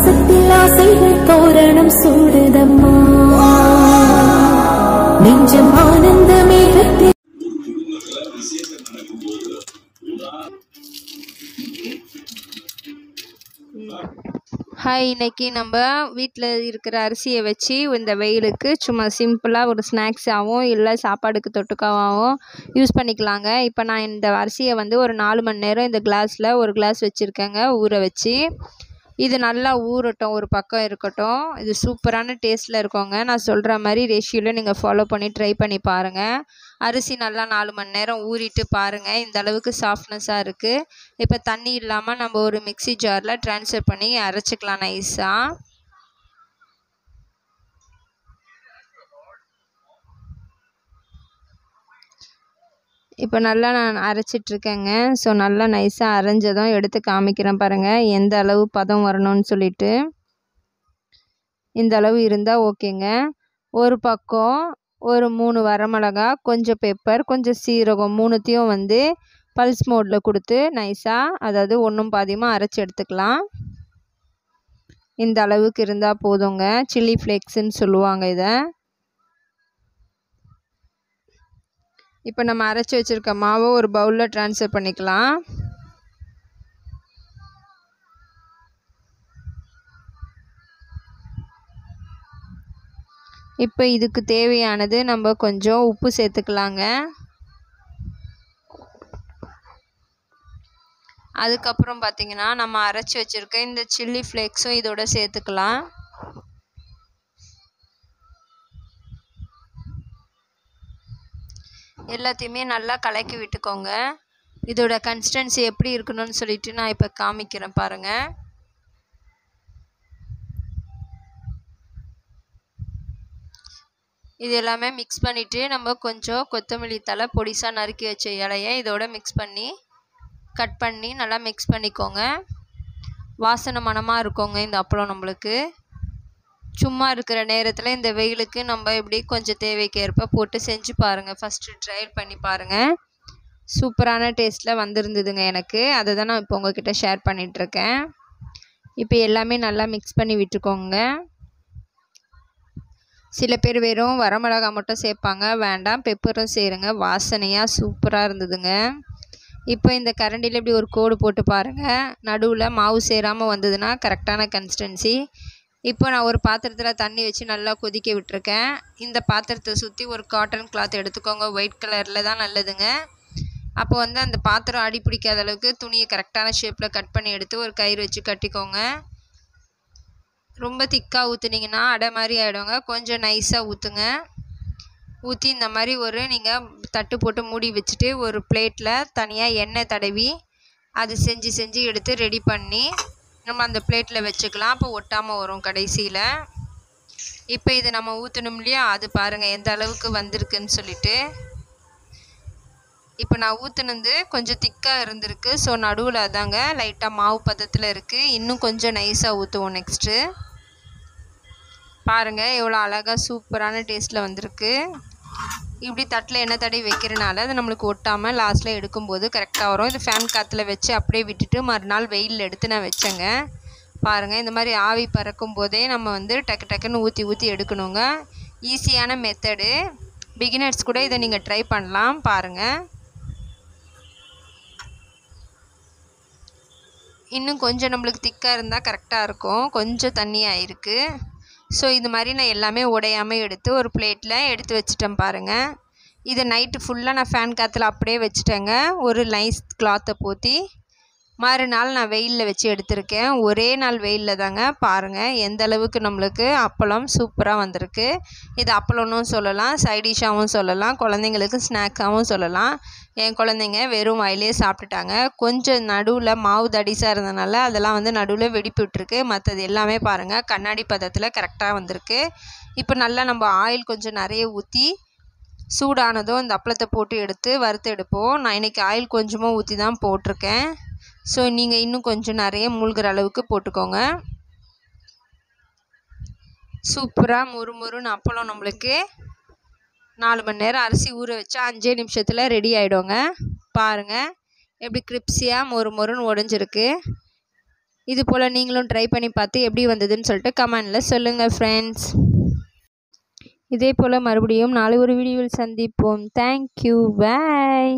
பாசத்தில் ஆசைகள் தோரணம் சூடுதம்மா. நெஞ்சம் ஆனந்த மேகத்தில். ஹாய் இன்னைக்கு நம்ம வீட்டில் இருக்கிற அரிசியை வச்சு இந்த வெயிலுக்கு சும்மா சிம்பிளாக ஒரு ஸ்நாக்ஸாகவும் இல்லை சாப்பாடுக்கு தொட்டுக்காவும் யூஸ் பண்ணிக்கலாங்க. இப்போ நான் இந்த அரிசியை வந்து ஒரு நாலு மணி நேரம் இந்த கிளாஸில் ஒரு கிளாஸ் வச்சுருக்கேங்க. ஊற வச்சு இது நல்லா ஊறட்டும் ஒரு பக்கம் இருக்கட்டும். இது சூப்பரான டேஸ்ட்டில் இருக்கோங்க. நான் சொல்கிற மாதிரி ரேஷியோவில் நீங்கள் ஃபாலோ பண்ணி ட்ரை பண்ணி பாருங்கள் அரிசி நல்லா நாலு மணி நேரம் ஊறிட்டு பாருங்கள் இந்த அளவுக்கு சாஃப்ட்னஸாக இருக்குது இப்போ தண்ணி இல்லாமல் நம்ம ஒரு மிக்ஸி ஜாரில் ட்ரான்ஸ்ஃபர் பண்ணி அரைச்சிக்கலாம் நைஸாக இப்போ நல்லா நான் அரைச்சிட்ருக்கேங்க. ஸோ நல்லா நைஸாக அரைஞ்சதும் எடுத்து காமிக்கிறேன் பாருங்கள் எந்த அளவு பதம் வரணும்னு சொல்லிட்டு. இந்த அளவு இருந்தால் ஓகேங்க. ஒரு பக்கம் ஒரு மூணு வரமிளகா கொஞ்சம் பெப்பர் கொஞ்சம் சீரகம் மூணுத்தையும் வந்து பல்ஸ் மோடில் கொடுத்து நைஸாக அதாவது ஒன்றும் பாதியமாக அரைச்சி எடுத்துக்கலாம். இந்த அளவுக்கு இருந்தால் போதுங்க. சில்லி ஃப்ளேக்ஸுன்னு சொல்லுவாங்க இதை. இப்போ நம்ம அரைச்சி வச்சுருக்க மாவை ஒரு பவுலில் ட்ரான்ஸ்ஃபர் பண்ணிக்கலாம். இப்போ இதுக்கு தேவையானது நம்ம கொஞ்சம் உப்பு சேர்த்துக்கலாங்க. அதுக்கப்புறம் பார்த்திங்கன்னா நம்ம அரைச்சி வச்சுருக்க இந்த சில்லி ஃப்ளேக்ஸும் இதோட சேர்த்துக்கலாம். எல்லாத்தையுமே நல்லா கலக்கி விட்டுக்கோங்க. இதோட கன்சிஸ்டன்சி எப்படி இருக்கணும்னு சொல்லிட்டு நான் இப்போ காமிக்கிறேன் பாருங்கள் இது எல்லாமே மிக்ஸ் பண்ணிவிட்டு நம்ம கொஞ்சம் கொத்தமல்லி தலை பொடிசாக நறுக்கி வச்ச இலையை இதோட மிக்ஸ் பண்ணி கட் பண்ணி நல்லா மிக்ஸ் பண்ணிக்கோங்க. வாசனை மனமாக இருக்கோங்க இந்த அப்பளம் நம்மளுக்கு. சும்மா இருக்கிற நேரத்தில் இந்த வெயிலுக்கு நம்ம இப்படி கொஞ்சம் தேவைக்கு ஏற்ப போட்டு செஞ்சு பாருங்கள் ஃபஸ்ட்டு ட்ரையல் பண்ணி பாருங்கள் சூப்பரான டேஸ்ட்டில் வந்திருந்ததுங்க எனக்கு. அதை தான் நான் இப்போ உங்ககிட்ட ஷேர் பண்ணிகிட்ருக்கேன் இப்போ எல்லாமே நல்லா மிக்ஸ் பண்ணி விட்டுக்கோங்க. சில பேர் வெறும் வரமிளகா மட்டும் சேர்ப்பாங்க. வேண்டாம் பெப்பரும் சேருங்க. வாசனையாக சூப்பராக இருந்ததுங்க. இப்போ இந்த கரண்டியில் இப்படி ஒரு கோடு போட்டு பாருங்கள் நடுவில் மாவு சேராமல் வந்ததுன்னா கரெக்டான கன்சிஸ்டன்சி இப்போ நான் ஒரு பாத்திரத்தில் தண்ணி வச்சு நல்லா கொதிக்க விட்டுருக்கேன். இந்த பாத்திரத்தை சுற்றி ஒரு காட்டன் கிளாத் எடுத்துக்கோங்க. ஒயிட் கலரில் தான் நல்லதுங்க. அப்போ வந்து அந்த பாத்திரம் அடி பிடிக்காத அளவுக்கு துணியை கரெக்டான ஷேப்பில் கட் பண்ணி எடுத்து ஒரு கயிறு வச்சு கட்டிக்கோங்க. ரொம்ப திக்காக ஊற்றுனீங்கன்னா அடை மாதிரி ஆகிடுங்க கொஞ்சம் நைஸாக ஊற்றுங்க ஊற்றி இந்த மாதிரி ஒரு நீங்கள் தட்டு போட்டு மூடி வச்சுட்டு ஒரு பிளேட்டில் தனியாக எண்ணெய் தடவி அது செஞ்சு செஞ்சு எடுத்து ரெடி பண்ணி நம்ம அந்த பிளேட்டில் வச்சுக்கலாம். அப்போ ஒட்டாமல் வரும் கடைசியில். இப்போ இது நம்ம ஊற்றணும் இல்லையா? அது பாருங்கள் எந்த அளவுக்கு வந்திருக்குன்னு சொல்லிட்டு. இப்போ நான் ஊற்றுனது கொஞ்சம் திக்காக இருந்திருக்கு. ஸோ நடுவில் அதாங்க லைட்டாக மாவு பதத்தில் இருக்குது இன்னும் கொஞ்சம் நைஸாக ஊற்றுவோம் நெக்ஸ்ட்டு பாருங்கள் எவ்வளோ அழகாக சூப்பரான டேஸ்ட்டில் வந்திருக்கு. இப்படி தட்டில் எண்ணெய் தடவி வைக்கிறனால அது நம்மளுக்கு ஒட்டாமல் லாஸ்ட்டில் எடுக்கும்போது கரெக்டாக வரும். இது ஃபேன் காற்றுல வச்சு அப்படியே விட்டுட்டு மறுநாள் வெயிலில் எடுத்து நான் வச்சேங்க. பாருங்கள் இந்த மாதிரி ஆவி பறக்கும் போதே நம்ம வந்து டக்கு டக்குன்னு ஊற்றி ஊற்றி எடுக்கணுங்க. ஈஸியான மெத்தடு பிகினர்ஸ் கூட இதை நீங்கள் ட்ரை பண்ணலாம் பாருங்கள் இன்னும் கொஞ்சம் நம்மளுக்கு திக்காக இருந்தால் கரெக்டாக இருக்கும். கொஞ்சம் தண்ணியாக இருக்குது ஸோ இது மாதிரி நான் எல்லாமே உடையாமல் எடுத்து ஒரு பிளேட்டில் எடுத்து வச்சுட்டேன் பாருங்கள் இதை நைட்டு ஃபுல்லாக நான் ஃபேன் காற்றுல அப்படியே வச்சுட்டேங்க. ஒரு லைன்ஸ் கிளாத்தை போற்றி மறுநாள் நான் வெயிலில் வச்சு எடுத்திருக்கேன். ஒரே நாள் வெயிலில் தாங்க பாருங்கள் எந்த அளவுக்கு நம்மளுக்கு அப்பளம் சூப்பராக வந்திருக்கு. இது அப்பளம்னு சொல்லலாம் சைடிஷாகவும் சொல்லலாம் குழந்தைங்களுக்கு ஸ்நாக்ஸாகவும் சொல்லலாம். என் குழந்தைங்க வெறும் வாயிலே சாப்பிட்டுட்டாங்க. கொஞ்சம் நடுவில் மாவு தடிசாக இருந்தனால அதெல்லாம் வந்து நடுவில் வெடிப்பு விட்டுருக்கு. மற்றது எல்லாமே பாருங்கள் கண்ணாடி பதத்தில் கரெக்டாக வந்திருக்கு. இப்போ நல்லா நம்ம ஆயில் கொஞ்சம் நிறைய ஊற்றி சூடானதும் இந்த அப்பளத்தை போட்டு எடுத்து வறுத்து எடுப்போம். நான் இன்றைக்கி ஆயில் கொஞ்சமாக ஊற்றி தான் போட்டிருக்கேன். ஸோ நீங்கள் இன்னும் கொஞ்சம் நிறைய மூழ்கிற அளவுக்கு போட்டுக்கோங்க. சூப்பராக மொறு மொறுன்னு அப்பளம் நம்மளுக்கு நாலு மணி நேரம் அரிசி ஊற வச்சா அஞ்சே நிமிஷத்தில் ரெடி ஆகிடுங்க பாருங்கள் எப்படி கிரிப்ஸியாக மொறு மொறுன்னு உடஞ்சிருக்கு. இது போல் நீங்களும் ட்ரை பண்ணி பார்த்து எப்படி வந்ததுன்னு சொல்லிட்டு கமெண்டில் சொல்லுங்கள் ஃப்ரெண்ட்ஸ் இதே போல் மறுபடியும் நாளை ஒரு வீடியோவில் சந்திப்போம். Thank you bye